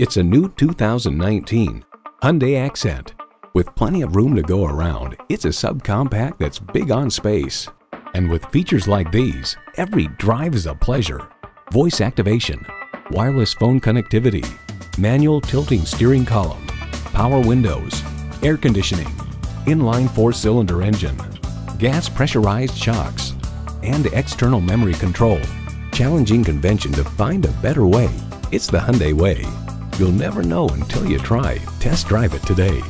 It's a new 2019 Hyundai Accent. With plenty of room to go around, it's a subcompact that's big on space. And with features like these, every drive is a pleasure. Voice activation, wireless phone connectivity, manual tilting steering column, power windows, air conditioning, inline four-cylinder engine, gas pressurized shocks, and external memory control. Challenging convention to find a better way. It's the Hyundai way. You'll never know until you try. Test drive it today.